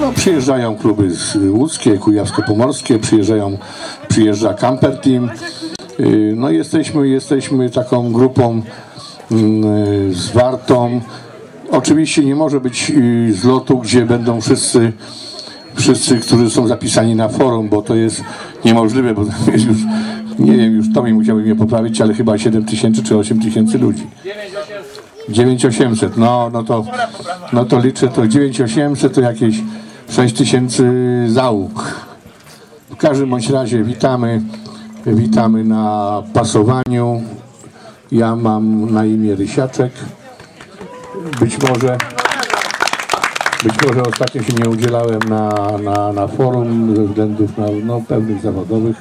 No, przyjeżdżają kluby z łódzkie, kujawsko-pomorskie, przyjeżdżają, przyjeżdża Camper Team. Y, No jesteśmy, jesteśmy taką grupą mm, zwartą. Oczywiście nie może być y, zlotu, gdzie będą wszyscy, wszyscy, którzy są zapisani na forum, bo to jest niemożliwe, bo tam jest już, nie wiem, już to mi musiałby mnie poprawić, ale chyba 7 tysięcy czy 8 tysięcy ludzi. 9800, no, no to, no to liczę to 9800 to jakieś 6 tysięcy załóg. W każdym bądź razie witamy, witamy na pasowaniu. Ja mam na imię Rysiaczek. Być może, być może ostatnio się nie udzielałem na, na, na forum ze względów na, no, pewnych zawodowych.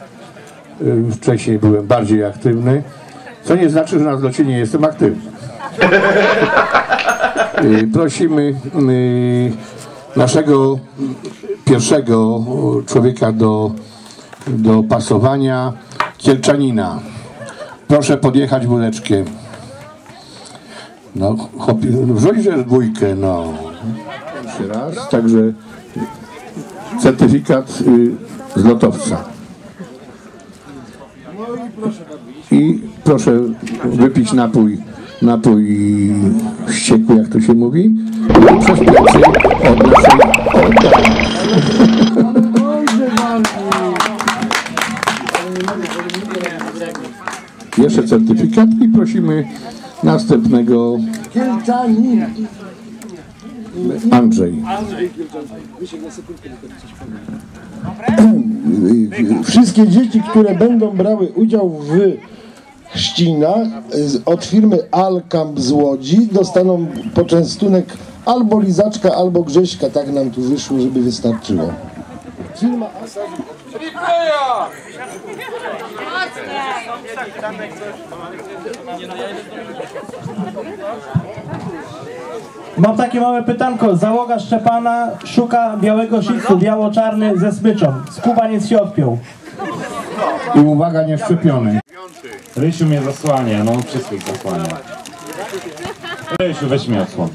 Wcześniej byłem bardziej aktywny, co nie znaczy, że na zlocie nie jestem aktywny. Y, Prosimy y, naszego pierwszego człowieka do, do pasowania, Kielczanina. Proszę podjechać wódeczkiem. No, chłopie, wrzuć że dwójkę, no. Jeszcze raz, także certyfikat y, z lotowca. I proszę wypić napój, napój wściekły, jak to się mówi, przez plecy od naszej od, Jeszcze certyfikat i prosimy następnego. Andrzej. Wszystkie dzieci, które będą brały udział w chrzcinach z- od firmy Alcamp z Łodzi dostaną poczęstunek albo lizaczka, albo grześka. Tak nam tu wyszło, żeby wystarczyło. Firma Mam takie małe pytanko. Załoga Szczepana szuka białego szicku, biało-czarny ze smyczą. Skubaniec się odpiął. I uwaga, nie szczepiony. Rysiu mnie zasłania, no wszystkich zasłania. Rysiu, weź mnie odsłon.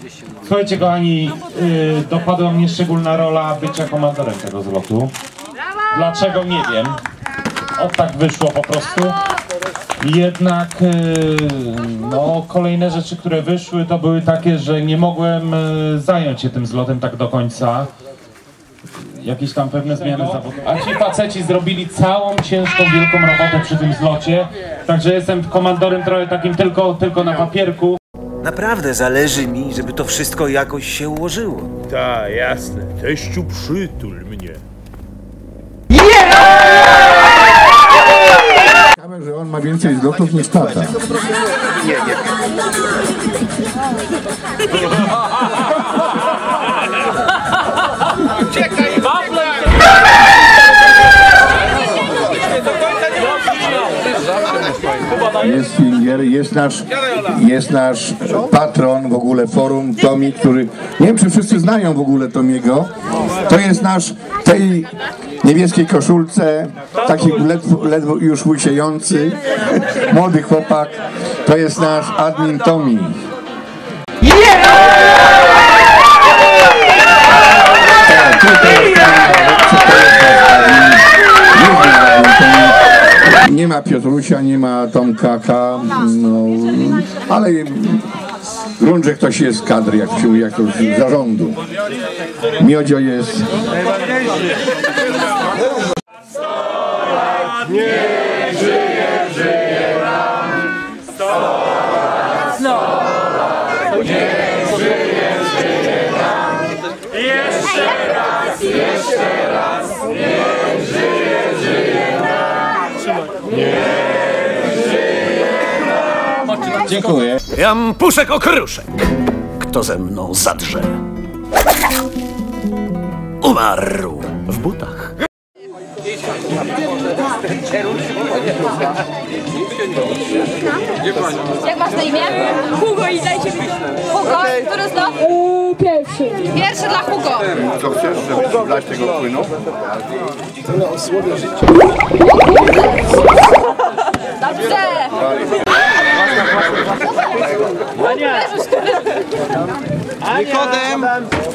Słuchajcie kochani, yy, dopadła mnie szczególna rola bycia komandorem tego zlotu. Dlaczego nie wiem. O tak wyszło po prostu. Jednak yy, no, kolejne rzeczy, które wyszły, to były takie, że nie mogłem yy, zająć się tym zlotem tak do końca. Jakieś tam pewne zmiany zawodowe. A ci faceci zrobili całą ciężką, wielką robotę przy tym zlocie. Także jestem komandorem trochę takim tylko, tylko na papierku. Naprawdę zależy mi, żeby to wszystko jakoś się ułożyło. Ta, jasne. Teściu, przytul mnie. Ciekawe, że on ma więcej zlotów niż tata. Jest Finger, jest nasz, jest nasz patron w ogóle forum Tomi, który, nie wiem czy wszyscy znają w ogóle Tomiego, to jest nasz tej niebieskiej koszulce, taki ledwo, ledwo już łysiejący, młody chłopak, to jest nasz admin Tomi. Tak, tutaj Nie ma Piotrusia, nie ma Tomka K, no, ale w gruncie ktoś jest z kadry, jak się jak to zarządu. Miodzio jest. Dziękuję. Jam puszek okruszek. Kto ze mną zadrze? Umarł w butach. Jak masz na imię? Hugo i dajcie mi Hugo? Który zlot? pierwszy. Pierwszy dla Hugo. Co chcesz, żeby wlać tego płynu? Dobrze Dobrze!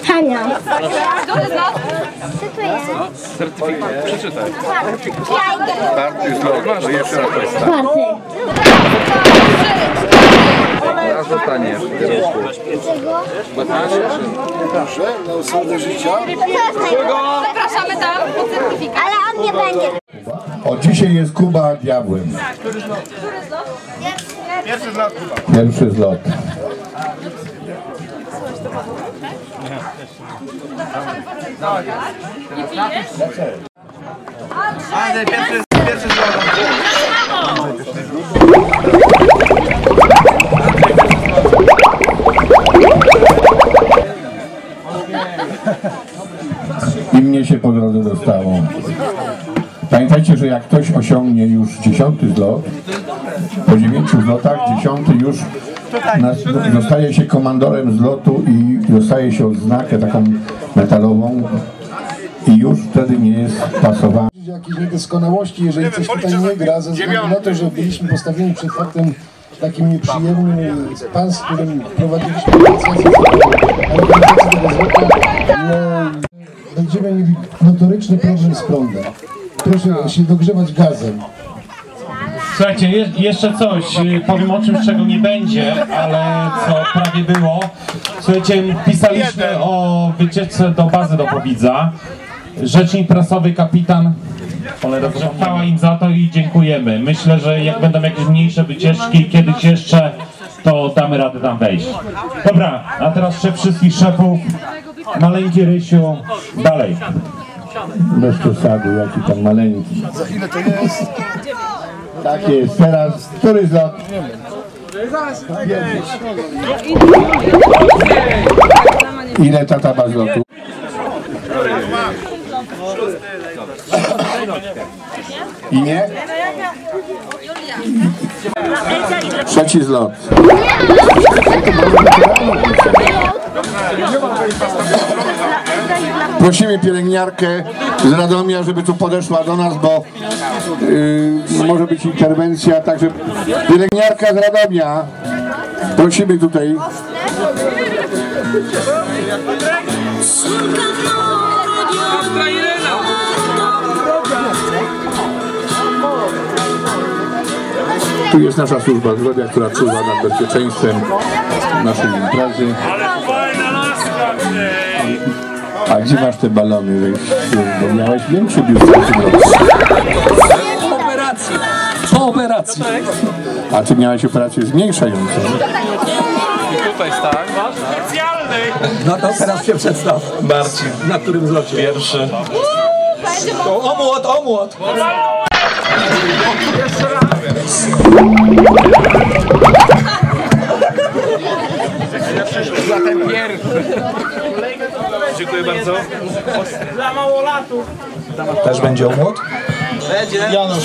Hania. Który z nas? Czwarty. Proszę, na osobę życia. Zapraszamy tam po certyfikat. Ale on nie będzie. Od dzisiaj jest Kuba diabłem. Pierwszy zlot. I mnie się po drodze dostało. Pamiętajcie, że jak ktoś osiągnie już dziesiąty zlot, po dziewięciu zlotach dziesiąty już zostaje się komandorem zlotu i dostaje się odznakę taką metalową i już wtedy nie jest pasowany. Jakieś niedoskonałości, jeżeli coś tutaj nie gra, ze względu na to, że byliśmy postawieni przed faktem takim nieprzyjemnym, pan, z którym prowadziliśmy organizacji tego złota, no, będziemy mieli notoryczny problem z prądem. Proszę się dogrzewać gazem. Słuchajcie, je, jeszcze coś, y, powiem o czymś, czego nie będzie, ale co prawie było. Słuchajcie, pisaliśmy o wycieczce do bazy do Powidza. Rzecznik prasowy, kapitan Cholera, chwała im za to i dziękujemy. Myślę, że jak będą jakieś mniejsze wycieczki, kiedyś jeszcze, to damy radę tam wejść. Dobra, a teraz szef wszystkich szefów, maleńki Rysiu, dalej. Bez przesady, jaki tam maleńki. Za chwilę to jest. Tak jest, teraz który zlot? Ile tata ma zlotu? Imię? Trzeci zlot. Prosimy pielęgniarkę z Radomia, żeby tu podeszła do nas, bo yy, może być interwencja, także pielęgniarka z Radomia, prosimy tutaj. Tu jest nasza służba zdrowia, która czuwa nad bezpieczeństwem naszej imprezy. A gdzie masz te balony? Żeś, Bo miałeś większy biust w tym roku. Po operacji. Po operacji. A ty miałeś operację zmniejszającą. Tutaj jest tak. No to teraz się przedstaw. Marcin. Na którym zlocie? Pierwszy. O, o młot, o młot. Zatem pierwszy. Dziękuję bardzo. Dla małolatów. Też będzie omłot? Będzie. Janusz.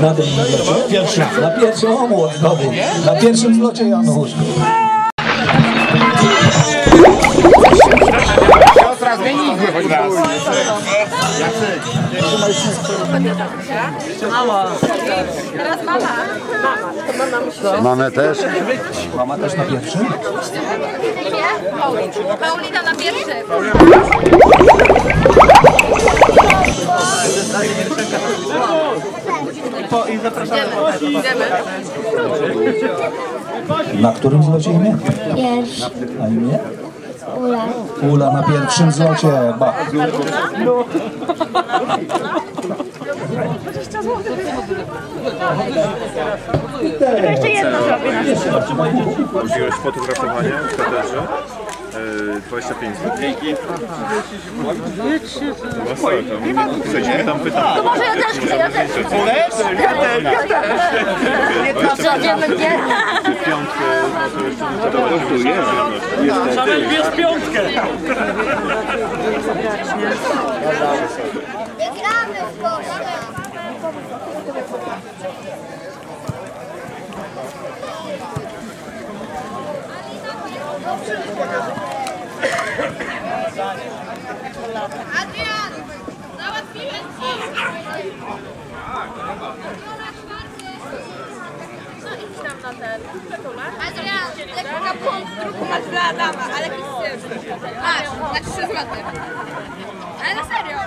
Na? Pierwszym. Na pierwszym omłot znowu. Na pierwszym zlocie Janusz. Teraz mama. Mamę też. Mama też na pierwszym? Imię? Paulina. Paulina na pierwszy. Na którym zlocie imię? Pierwszy. A imię? Ula. Ula na pierwszym zlocie. Ba. Użyłeś fotografowania w katedrze? E, 25 zł. Dzięki. Przejdźmy tam pytania. To może ja też chcę, ja też chcę. Ja też, ja też. Co, wiemy gdzie? Piątkę, no to jeszcze nie to jest. Żaden bierz piątkę. Gramy w kosza. Adrian, załatwiłem ci! No tam na ten, przytulę. Adrian, lekko na błąd, drugi masz dla Adama, ale jakiś syf. Masz, znaczy się z. Ale na serio.